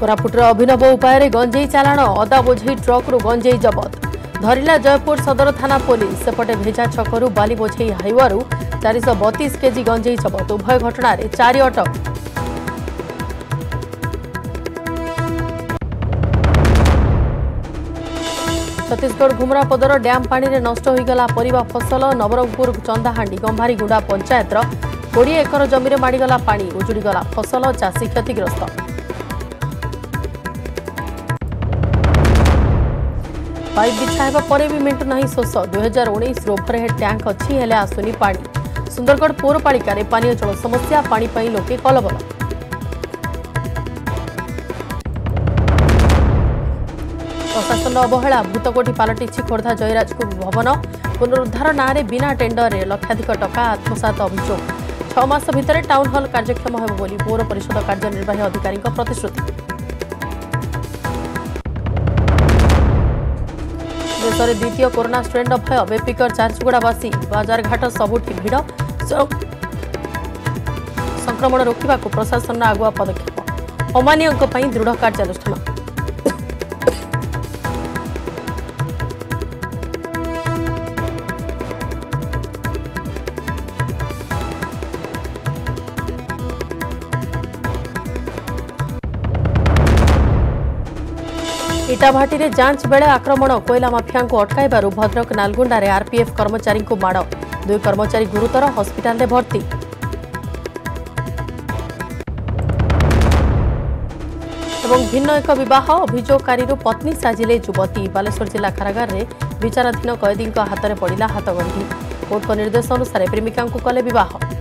କୋରାପୁଟର ଅଭିନବ ଉପାୟରେ ଗଞ୍ଜେଇ ଚାଲାଣ ଅଦା ବୋଝେଇ ଟ୍ରକ୍ରୁ ଗଞ୍ଜେଇ ଜବତ ଧରିଲା ଜୟପୁର ସଦର ଥାନା ପୋଲିସ ସେପଟେ ଭେଜା ଛକରୁ ବାଲି ବୋଝେଇ ହାଇୱାରୁ ଚାରିଶହ ବତିଶ କେଜି ଗଞ୍ଜେଇ ଜବତ ଉଭୟ ଘଟଣାରେ ଚାରି ଅଟକ ଛତିଶଗଡ଼ ଘୁମରାପଦର ଡ୍ୟାମ୍ ପାଣିରେ ନଷ୍ଟ ହୋଇଗଲା ପରିବା ଫସଲ ନବରଙ୍ଗପୁର ଚନ୍ଦାହାଣ୍ଡି ଗମ୍ଭାରୀଗୁଡ଼ା ପଞ୍ଚାୟତର କୋଡ଼ିଏ ଏକର ଜମିରେ ମାଡ଼ିଗଲା ପାଣି ଉଜୁଡ଼ିଗଲା ଫସଲ ଚାଷୀ କ୍ଷତିଗ୍ରସ୍ତ ପାଇପ୍ ବିଛା ହେବା ପରେ ବି ମେଣ୍ଟୁ ନାହିଁ ଶୋଷ ଦୁଇହଜାର ଉଣେଇଶରୁ ଉପରେ ଟ୍ୟାଙ୍କ ଅଛି ହେଲେ ଆସୁନି ପାଣି ସୁନ୍ଦରଗଡ଼ ପୌରପାଳିକାରେ ପାନୀୟ ଜଳ ସମସ୍ୟା ପାଣି ପାଇଁ ଲୋକେ କଲବଲ ପ୍ରଶାସନ ଅବହେଳା ଭୂତକୋଠି ପାଲଟିଛି ଖୋର୍ଦ୍ଧା ଜୟରାଜଗୁରୁ ଭବନ ପୁନରୁଦ୍ଧାର ନାଁରେ ବିନା ଟେଣ୍ଡରରେ ଲକ୍ଷାଧିକ ଟଙ୍କା ଆତ୍ମସାତ ଅଭିଯୋଗ ଛଅ ମାସ ଭିତରେ ଟାଉନ୍ ହଲ୍ କାର୍ଯ୍ୟକ୍ଷମ ହେବ ବୋଲି ପୌର ପରିଷଦ କାର୍ଯ୍ୟନିର୍ବାହୀ ଅଧିକାରୀଙ୍କ ପ୍ରତିଶ୍ରୁତି जो तरे दीतियो कोरना स्ट्ट्रेंट भाय अवेपिक और चार्च्रगडा बासी वाजार घाट सबूट की संक्रमण रोक्ति प्रशासन आगुआ आगवा पदक्या अमानी अंक पाई द्रुड़कार जलुस्थामा ଇଟାଭାଟିରେ ଯାଞ୍ଚ ବେଳେ ଆକ୍ରମଣ କୋଇଲା ମାଫିଆଙ୍କୁ ଅଟକାଇବାରୁ ଭଦ୍ରକ ନାଲଗୁଣ୍ଡାରେ ଆର୍ପିଏଫ୍ କର୍ମଚାରୀଙ୍କୁ ମାଡ଼ ଦୁଇ କର୍ମଚାରୀ ଗୁରୁତର ହସ୍ପିଟାଲରେ ଭର୍ତ୍ତି ଏବଂ ଭିନ୍ନ ଏକ ବିବାହ ଅଭିଯୋଗକାରୀରୁ ପତ୍ନୀ ସାଜିଲେ ଯୁବତୀ ବାଲେଶ୍ୱର ଜିଲ୍ଲା କାରାଗାରରେ ବିଚାରାଧୀନ କଏଦୀଙ୍କ ହାତରେ ପଡ଼ିଲା ହାତଗଣ୍ଠି କୋର୍ଟଙ୍କ ନିର୍ଦ୍ଦେଶ ଅନୁସାରେ ପ୍ରେମିକାଙ୍କୁ କଲେ ବିବାହ